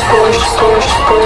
Score, score, score.